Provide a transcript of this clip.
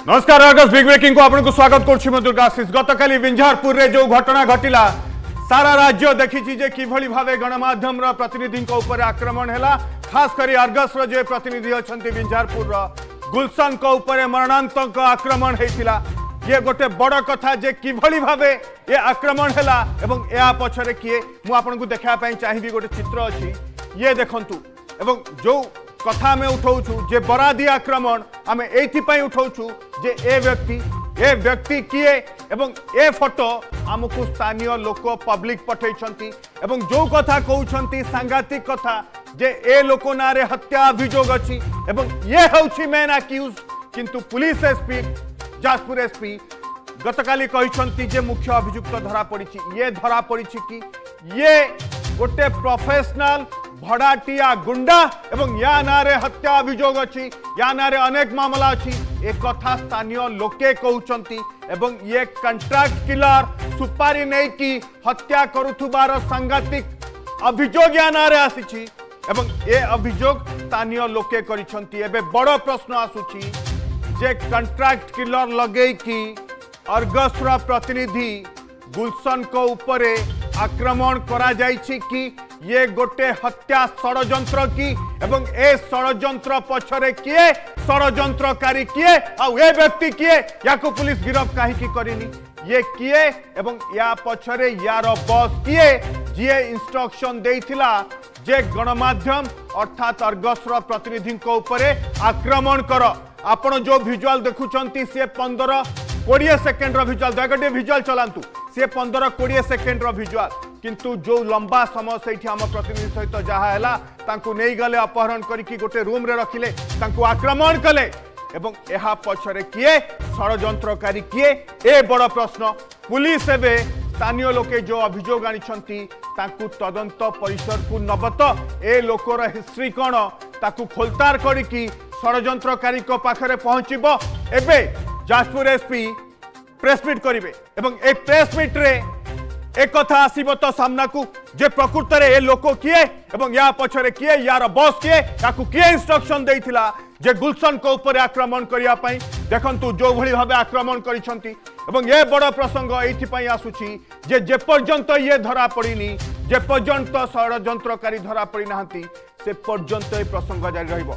নমস্কার August big breaking কু আপনার স্বাগত করছি মু দুর্গাশিষ গতকালি বিঞ্ঝারপুরে যে ঘটনা ঘটিলা সারা রাজ্য দেখিছি যে কিভাবে ভাবে গণমাধ্যমর প্রতিনিধি উপরে আক্রমণ হেলা খাস করে অর্গসর যে প্রতিনিধি অনেক বিঞ্ঝারপুর গুলশন উপরে মরণান্তক আক্রমণ হয়েছিল ইয়ে গোটে বড় কথা যে কিভাবে ভাবে এ আক্রমণ হেলা এবং এ পছরে কিয়ে মু আপনার দেখা চাহিবি গোটে চিত্র অছি ইয়ে দেখন্তু এবং যে कथा आम उठाऊ बरादी आक्रमण आम यही उठाऊ जे ए व्यक्ति ए व्यक्ति किए एवं ए आम को स्थानीय लोक पब्लिक एवं जो कथा कौन सांघातिक कथा जे ए लोक ना हत्या अभिजोग अच्छी ये हूँ मेन आक्यूज किंतु पुलिस एसपी जाजपुर एसपी गत काली मुख्य अभिजुक्त धरा पड़ी ये धरा पड़ी कि ये गोटे प्रफेसनाल भड़ाटिया गुंडा एवं या ना हत्या अभिजोग अच्छी या ना अनेक मामला अच्छी एक स्थानीय लोके कहते ये कंट्राक्ट किलर सुपारी नहीं कि हत्या करुवार सांघातिक अभोग या ना आसी ए अभोग स्थानीय लोके बड़ प्रश्न आसुच्चे कंट्राक्ट किलर लगे कि अर्गसर प्रतिनिधि गुलसन को उपरे आक्रमण करा कर ये गोटे हत्या षड़ की? एवं ए षड़ पछरे किए? षड़कारी किए? आउ ए व्यक्ति किए? या पुलिस गिरफ कहीं करनी। ये किए? एवं या पछरे यार बस किए? जी इंस्ट्रक्शन दे जे गणमाध्यम, अर्थात अर्गसर प्रतिनिधि आक्रमण कर। आपण जो भिजुआल देखुंट सी पंदर कोड़े सेकेंड रिजुआल दया गोटे भिजुआल चलां सी पंदर कोड़े सेकेंड रिजुआल কিন্তু যে লম্বা সময় সেইটি আমার প্রতিনিধি সহ যা হল তাগলে অপহরণ করি গোটে রুম্রে রখিলে তাঁকু আক্রমণ কলে এবং এহা পছরে কিয়ে ষড়যন্ত্রকারী কিয়ে এ বড় প্রশ্ন পুলিশ এবে স্থানীয় লোকে যে অভিযোগ আনিছেন তাঁকু তদন্ত পরিসরকু নবত এ লোকর হিস্ট্রি কণ তাকু খোলতার করি ষড়যন্ত্রকারী পাখে পৌঁছব এবে যাজপুর এসপি প্রেসমিট করবে এবং এই প্রেসমিট্রে একথা আসব তো সামনাকু, যে প্রকৃতরে এ লোক কিয়ে এবং ইয়া পছরে কিয়ে, ইয়ার বস কিয়ে, তাকে কিয়ে ইনস্ট্রকশন দেইছিলা যে গুলশন উপরে আক্রমণ করিয়া পাই। দেখন্তু যেভাবে ভাবে আক্রমণ করিছন্তি এবং এ বড় প্রসঙ্গ এইথিপাই আসুছি যে যে পর্যন্ত ইয়ে ধরা পড়িনি, যে পর্যন্ত ষড়যন্ত্রকারী ধরা পড়ি নাহান্তি সে পর্যন্ত এই প্রসঙ্গ জারি রহিব।